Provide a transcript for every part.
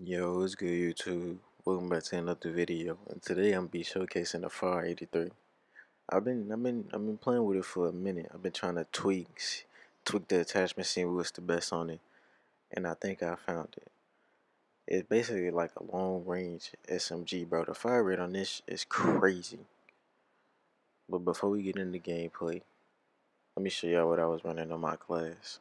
Yo, what's good YouTube? Welcome back to another video. And today I'm be showcasing the FARA 83. I've been I've been I've been playing with it for a minute. I've been trying to tweak tweak the attachment, seeing what's the best on it. And I think I found it. It's basically like a long range SMG, bro. The fire rate on this is crazy. But before we get into gameplay, let me show y'all what I was running on my class.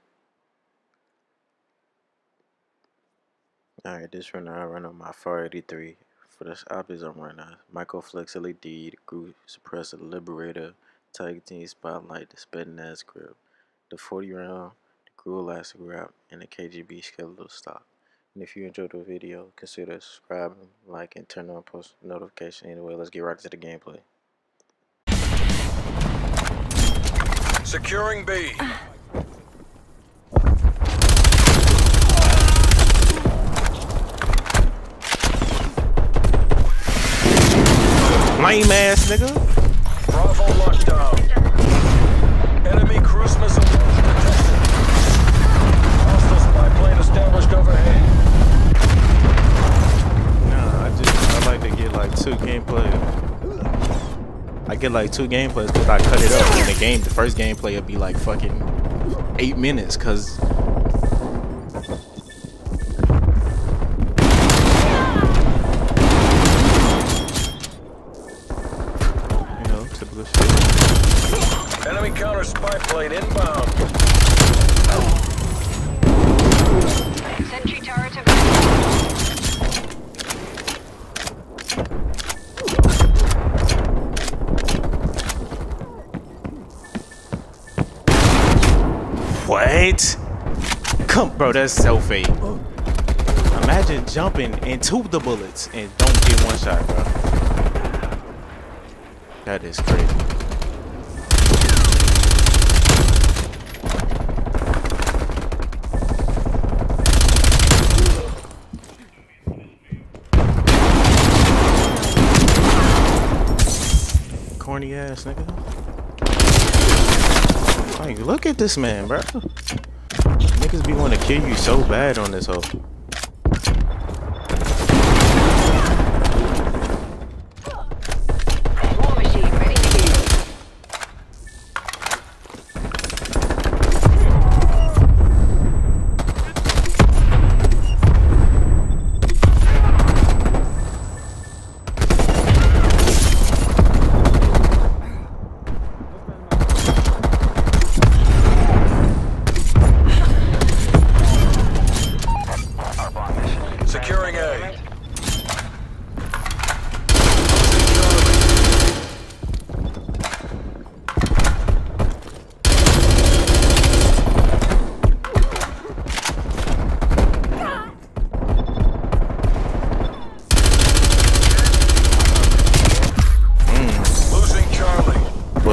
Alright, this runner I run on my FARA 83. For this optics I'm running Microflex LED, the GRU Suppressor, Liberator, Tiger Team Spotlight, the Spetsnaz Grip, the 40 round, the GRU Elastic Wrap, and the KGB Skeletal Stock. And if you enjoyed the video, consider subscribing, like, and turn on post notification. Anyway, let's get right into the gameplay. Securing B. Ah. Lame ass nigga. Bravo lockdown. Enemy cruise missile launch detected. Hostile spy plane established overhead. Nah, I just I like to get like two gameplay. I get like two gameplays because I cut it up in the game. The first gameplay will be like fucking eight minutes because What? Come, bro, that's fake. Imagine jumping into the bullets and don't get one shot, bro. That is crazy. Corny ass nigga. Like, look at this man, bro. Niggas be want to kill you so bad on this hoe.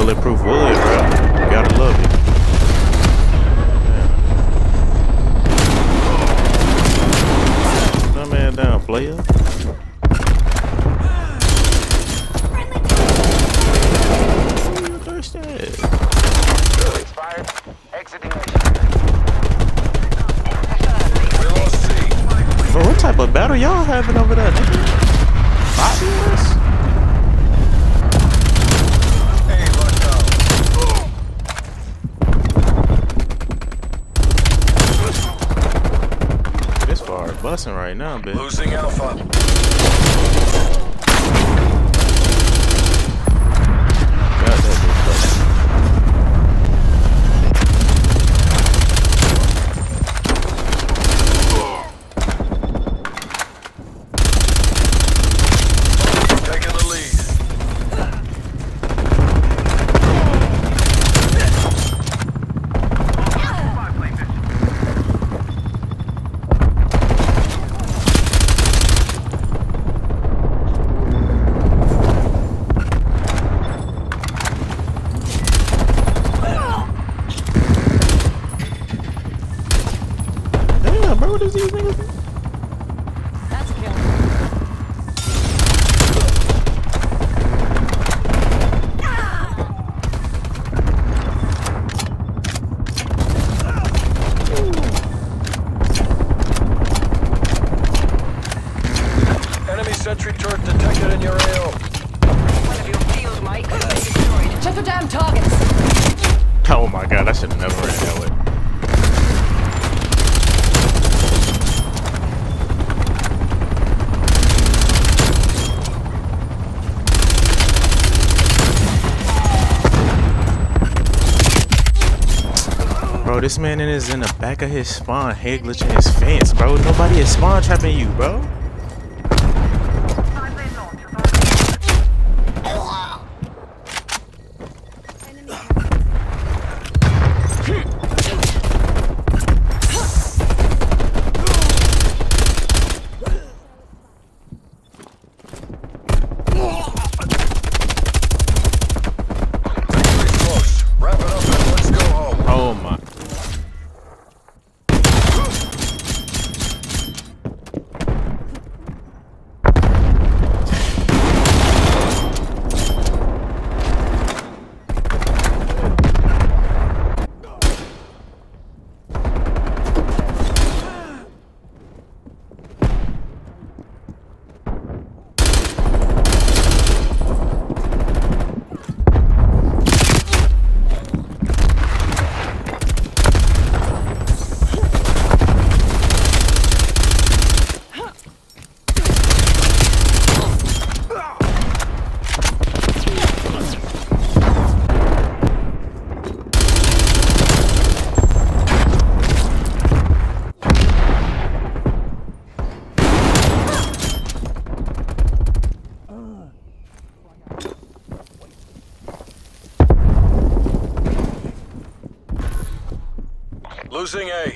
Bulletproof bullet, bro. Gotta love it. That man down, player. You. Bro, what type of battle y'all having over there? Bobby ass? A lockdown. This far right now, bitch. Losing Alpha. these? Sentry turret detected in your One of your destroyed. Damn targets. Oh my god, I should have never hit it. Bro, this man is in the back of his spawn, head glitching his fence, bro. Nobody is spawn trapping you, bro. Victory's close. Wrap it up and let's go home. Oh my. Losing A.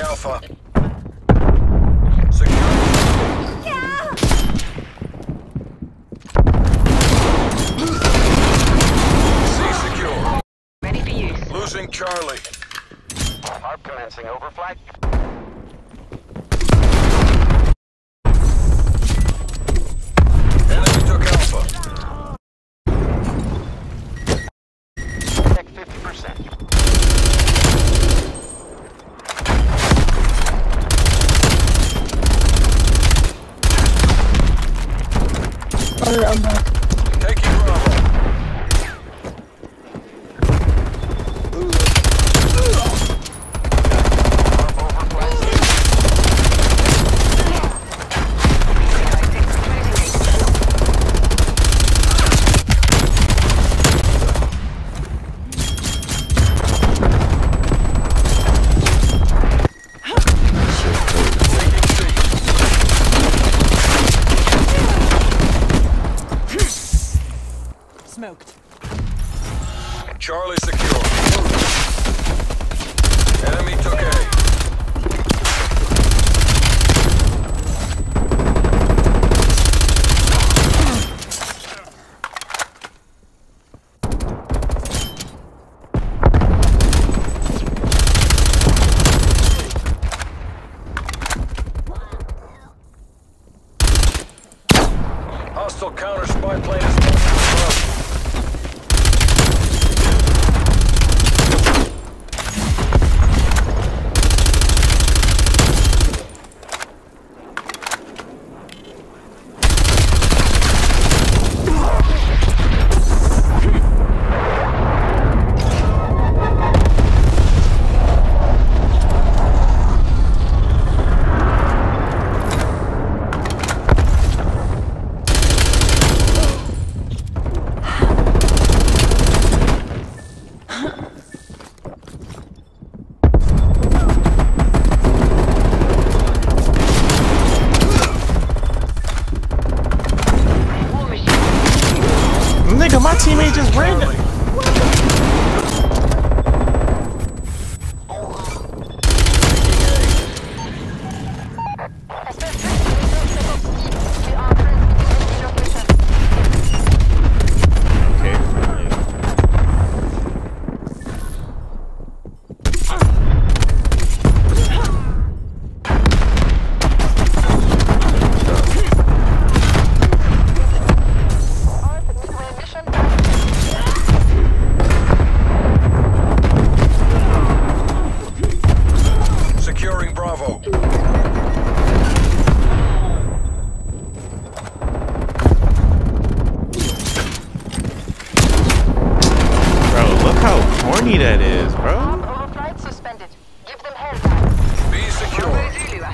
Alpha. Secure. C secure. Ready for use. Losing Charlie. Are commencing overflight. Enemy took Alpha. Tech 50%. Taking random. My teammate just random.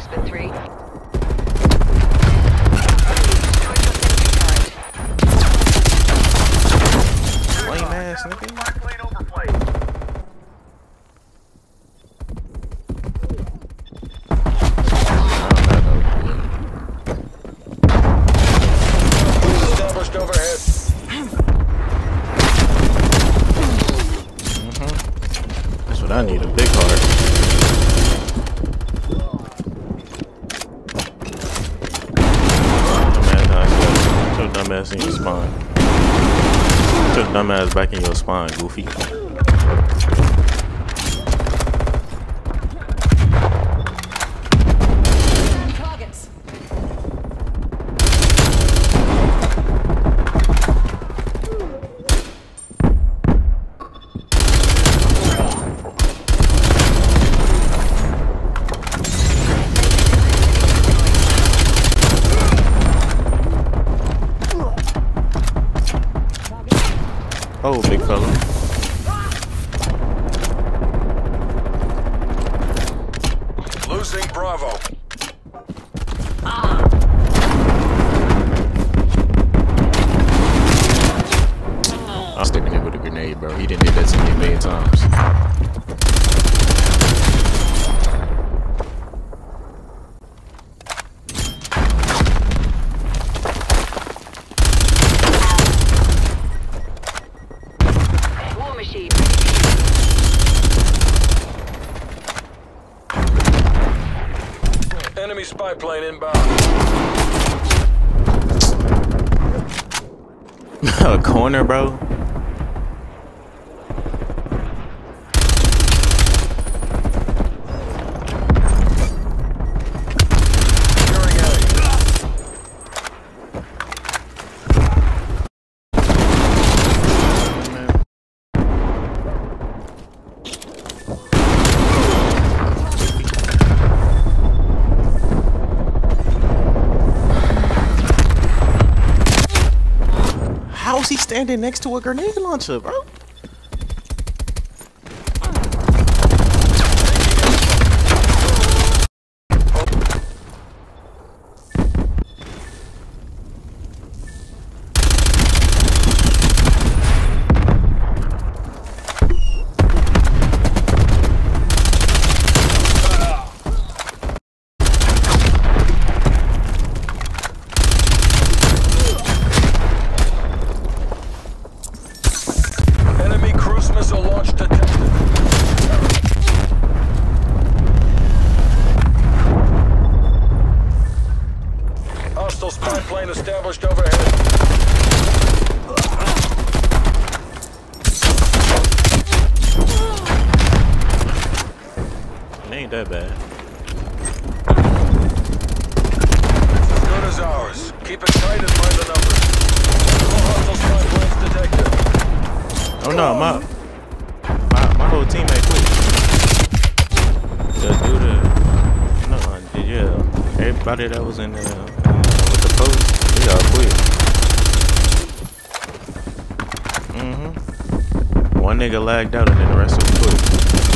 Aspen 3. Put your dumb ass in your spine. Put your dumb ass back in your spine, goofy. Oh, big fella. Losing Bravo. I'm sticking him with a grenade, bro. He didn't do that to me a million times. Enemy spy plane inbound. a corner, bro. How is he standing next to a grenade launcher, bro? Enemy cruise missile launch detected. Hostile spy plane established overhead. It ain't that bad. As good as ours. Keep it tight and mind the numbers. All hostile spy planes detected. Oh no, my my, my whole teammate quit. The dude, uh, no, yeah, everybody that was in the uh, with the post, they all quit. Mhm. One nigga lagged out and then the rest of them quit.